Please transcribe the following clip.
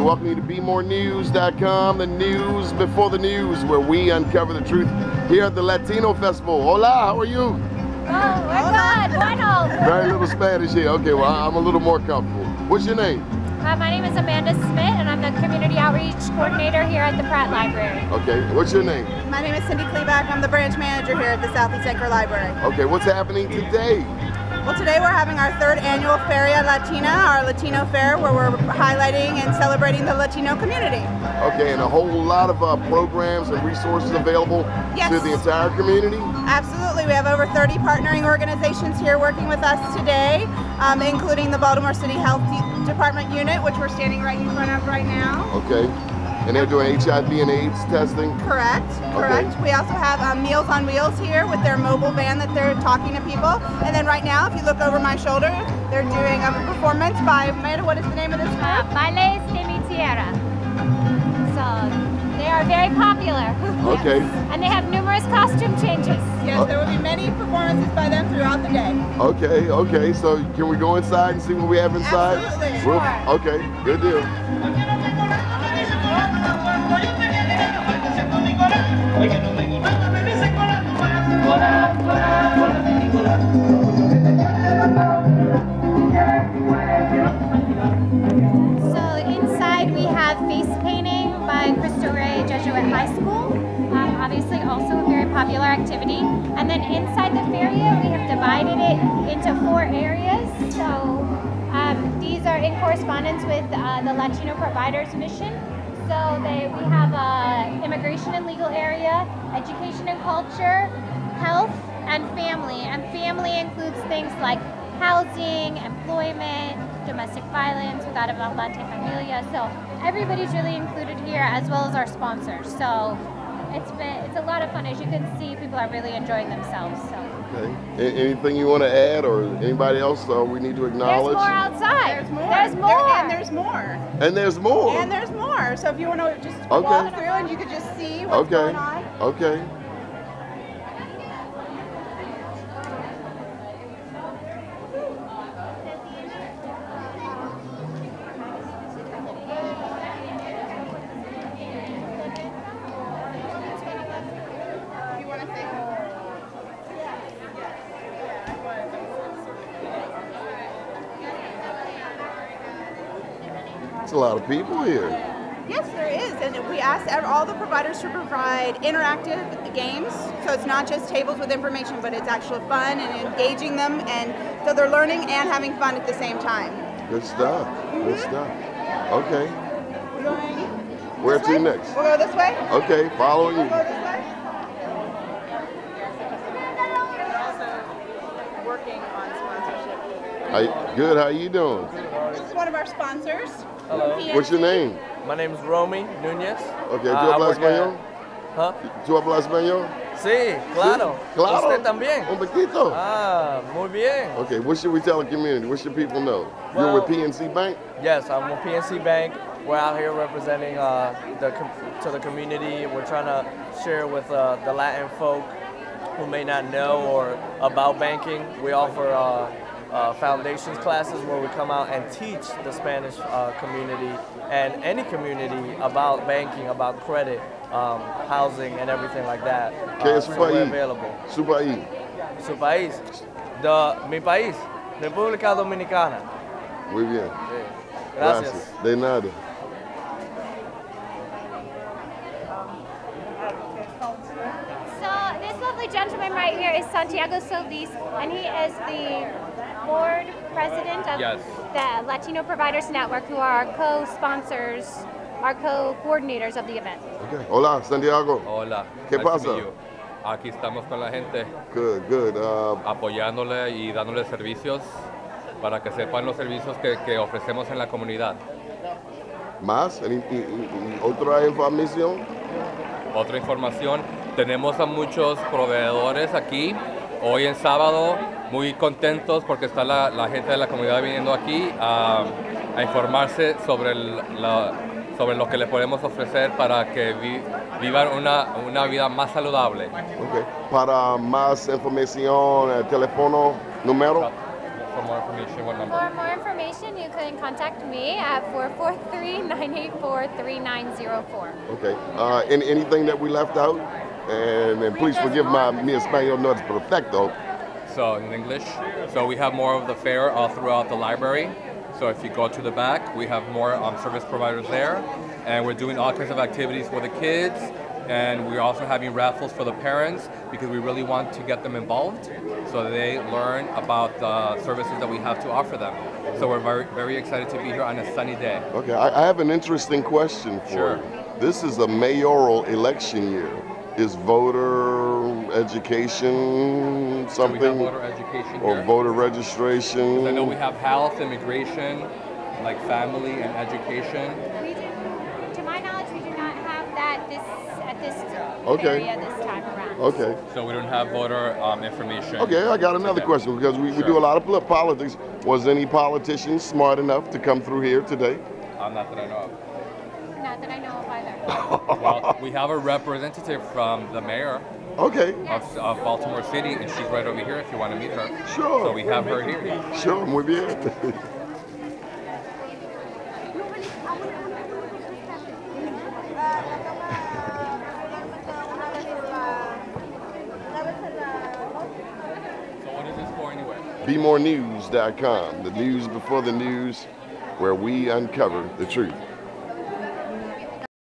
Welcome you to BmoreNews.com, the news before the news, where we uncover the truth here at the Latino Festival. Hola, how are you? Oh, we're good. Bueno. Very little Spanish here. Okay, well, I'm a little more comfortable. What's your name? Uh, my name is Amanda Smith, and I'm the Community Outreach Coordinator here at the Pratt Library. Okay, what's your name? My name is Cindy Kleback. I'm the branch manager here at the Southeast Anchor Library. Okay, what's happening today? Well, today we're having our third annual Feria Latina, our Latino fair, where we're highlighting and celebrating the Latino community. Okay, and a whole lot of uh, programs and resources available Yes. to the entire community. Absolutely. We have over 30 partnering organizations here working with us today, um, including the Baltimore City Health Department unit, which we're standing right in front of right now. Okay, and they're doing HIV and AIDS testing. Correct, correct. We also have um, Meals on Wheels here with their mobile van that they're talking to people. And then right now, if you look over my shoulder, they're doing a performance by, Amanda, what is the name of this Uh, group? Bailes de mi Tierra. So they are very popular. Okay. And they have numerous costume changes. Yes, there will be many performances by them throughout the day. Okay, okay. So can we go inside and see what we have inside? Absolutely. Sure. okay, good deal. So inside we have face painting by Cristo Rey Jesuit High School. Um, obviously also a very popular activity. And then inside the feria we have divided it into four areas. So um, these are in correspondence with uh, the Latino Providers Mission. So they, we have uh, immigration and legal area, education and culture, health, and family. And family includes things like housing, employment, domestic violence, without a Atlante Familia. So everybody's really included here, as well as our sponsors. So it's been it's a lot of fun. As you can see, people are really enjoying themselves. So Okay. Anything you want to add, or anybody else uh, we need to acknowledge? there's acknowledge? more outside. There's more. There's There- more. and there's more. And there's more. And there's more. So if you want to just Okay. walk through and you could just see what's okay. going on. Okay. You want to say? It's a lot of people here. Yes, there is, and we asked all the providers to provide interactive games. So it's not just tables with information, but it's actual fun and engaging them, and so they're learning and having fun at the same time. Good stuff. Good Mm-hmm. stuff. Okay. We're going Where this to way? next? We'll go this way. Okay, following We'll you. go this way. Working. How, good. How you doing? This is one of our sponsors. Hello. What's your name? My name is Romy Núñez. Okay. ¿Tú Uh, hablas español? Huh? ¿Tú hablas español? Sí, claro. Sí, Claro. ¿Usted también? Un poquito. Ah, muy bien. Okay, what should we tell the community? What should people know? You're with PNC Bank? Yes, I'm with PNC Bank. We're out here representing uh, the com- to the community. We're trying to share with uh, the Latin folk who may not know or about banking. We offer uh, uh, foundations classes where we come out and teach the Spanish uh, community and any community about banking, about credit, um, housing, and everything like that. ¿Qué Uh, es su país? available. Su país. Su país, de mi país, República Dominicana. Muy bien. Sí. Gracias. De nada. So this lovely gentleman right here is Santiago Solis, and he is the board president of Yes. the Latino Providers Network, who are our co-sponsors, our co-coordinators of the event. Okay. Hola, Santiago. Hola. ¿Qué nice pasa? Aquí estamos con la gente Good, good. Uh, apoyándole y dándole servicios para que sepan los servicios que, que ofrecemos en la comunidad. ¿Más? ¿Y, y- y- y otra información? Otra información, tenemos a muchos proveedores aquí. Hoy en sábado, muy contentos porque está la, la gente de la comunidad viniendo aquí a, a informarse sobre, el- la- sobre lo que le podemos ofrecer para que vi- vivan una, una vida más saludable. Okay. Para más información, eh, teléfono, número. for more information, what For number? more information, you can contact me at 443-984-3904. Okay. Uh, any, anything that we left out? And, and please forgive my mi español no es perfecto. So in English, so we have more of the fair all throughout the library. So if you go to the back, we have more um, service providers there, and we're doing all kinds of activities for the kids, and we're also having raffles for the parents because we really want to get them involved, so they learn about the services that we have to offer them. So we're very, very excited to be here on a sunny day. Okay, I, I have an interesting question for Sure. you. This is a mayoral election year. Is voter education So we have something? voter education or here. voter registration? I know we have health, immigration, like family and education. We do, to my knowledge, we do not have that this at this Okay. area this time around. Okay. So we don't have voter um, information. Okay, I got another today. question because we, we do a lot of politics. Was any politician smart enough to come through here today? Um, not that I know of. Not that I know of either. Well, we have a representative from the mayor Okay, of, of Baltimore City, and she's right over here if you want to meet her. Sure. So we have her here. sure, muy bien. So what is this? BmoreNews.com, the news before the news, where we uncover the truth.